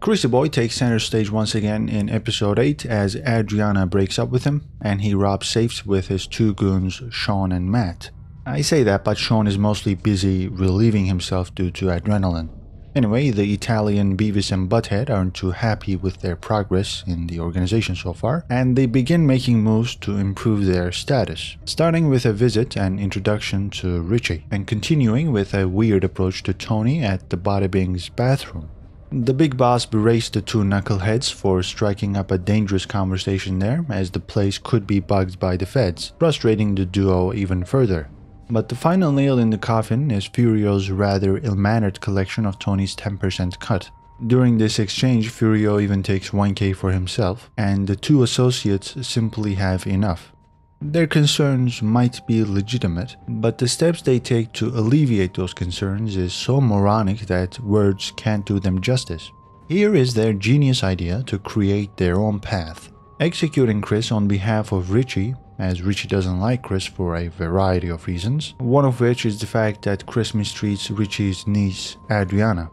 Chrissy Boy takes center stage once again in episode 8 as Adriana breaks up with him and he robs safes with his two goons Sean and Matt. I say that, but Sean is mostly busy relieving himself due to adrenaline. Anyway, the Italian Beavis and Butthead aren't too happy with their progress in the organization so far, and they begin making moves to improve their status, starting with a visit and introduction to Richie, and continuing with a weird approach to Tony at the Bada Bing's bathroom. The big boss berates the two knuckleheads for striking up a dangerous conversation there, as the place could be bugged by the feds, frustrating the duo even further. But the final nail in the coffin is Furio's rather ill-mannered collection of Tony's 10% cut. During this exchange, Furio even takes 1k for himself, and the two associates simply have enough. Their concerns might be legitimate, but the steps they take to alleviate those concerns is so moronic that words can't do them justice. Here is their genius idea to create their own path. Executing Chris on behalf of Richie as Richie doesn't like Chris for a variety of reasons, one of which is the fact that Chris mistreats Richie's niece, Adriana.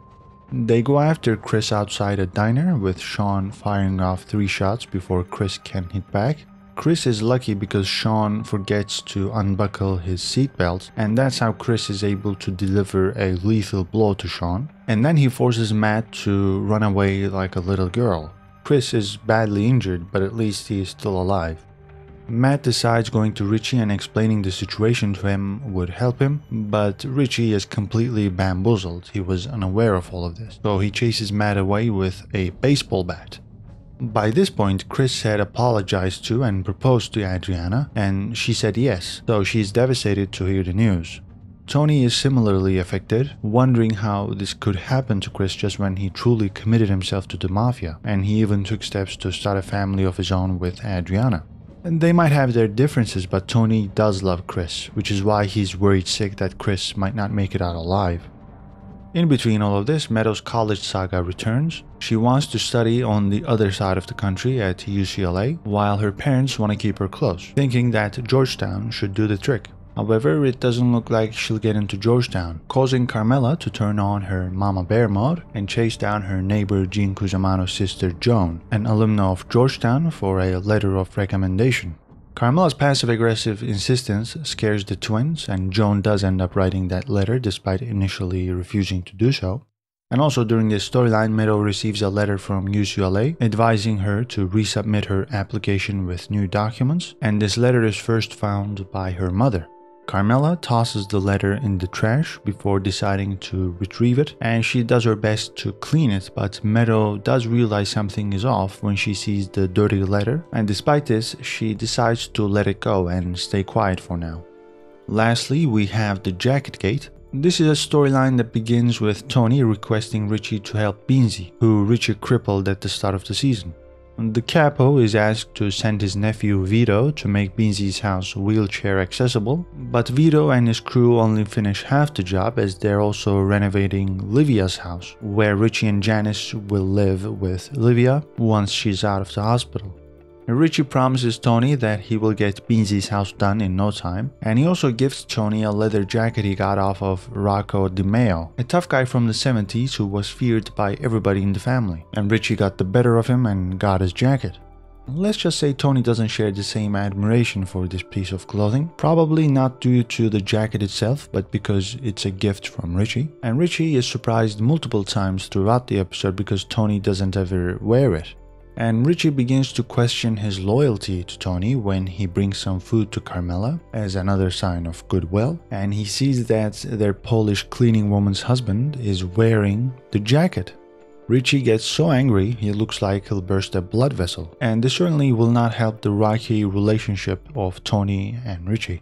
They go after Chris outside a diner, with Sean firing off three shots before Chris can hit back. Chris is lucky because Sean forgets to unbuckle his seatbelt, and that's how Chris is able to deliver a lethal blow to Sean. And then he forces Matt to run away like a little girl. Chris is badly injured, but at least he is still alive. Matt decides going to Richie and explaining the situation to him would help him, but Richie is completely bamboozled. He was unaware of all of this, so he chases Matt away with a baseball bat. By this point, Chris had apologized to and proposed to Adriana, and she said yes, though she is devastated to hear the news. Tony is similarly affected, wondering how this could happen to Chris just when he truly committed himself to the mafia, and he even took steps to start a family of his own with Adriana. They might have their differences, but Tony does love Chris, which is why he's worried sick that Chris might not make it out alive. In between all of this, Meadow's college saga returns. She wants to study on the other side of the country at UCLA, while her parents want to keep her close, thinking that Georgetown should do the trick. However, it doesn't look like she'll get into Georgetown, causing Carmela to turn on her Mama Bear mode and chase down her neighbor Jean Cusamano's sister Joan, an alumna of Georgetown, for a letter of recommendation. Carmela's passive-aggressive insistence scares the twins, and Joan does end up writing that letter despite initially refusing to do so. And also during this storyline, Meadow receives a letter from UCLA advising her to resubmit her application with new documents, and this letter is first found by her mother. Carmela tosses the letter in the trash before deciding to retrieve it, and she does her best to clean it, but Meadow does realize something is off when she sees the dirty letter, and despite this, she decides to let it go and stay quiet for now. Lastly, we have the Jacket Gate. This is a storyline that begins with Tony requesting Richie to help Beansie, who Richie crippled at the start of the season. The capo is asked to send his nephew Vito to make Beansie's house wheelchair accessible, but Vito and his crew only finish half the job as they're also renovating Livia's house, where Richie and Janice will live with Livia once she's out of the hospital. Richie promises Tony that he will get Beansie's house done in no time, and he also gives Tony a leather jacket he got off of Rocco DiMeo, a tough guy from the 70s who was feared by everybody in the family, and Richie got the better of him and got his jacket. Let's just say Tony doesn't share the same admiration for this piece of clothing, probably not due to the jacket itself, but because it's a gift from Richie. And Richie is surprised multiple times throughout the episode because Tony doesn't ever wear it. And Richie begins to question his loyalty to Tony when he brings some food to Carmela as another sign of goodwill, and he sees that their Polish cleaning woman's husband is wearing the jacket. Richie gets so angry he looks like he'll burst a blood vessel, and this certainly will not help the rocky relationship of Tony and Richie.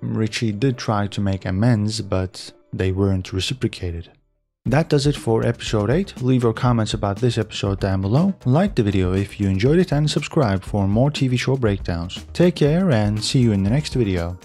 Richie did try to make amends, but they weren't reciprocated. That does it for episode 8. Leave your comments about this episode down below. Like the video if you enjoyed it and subscribe for more TV show breakdowns. Take care and see you in the next video.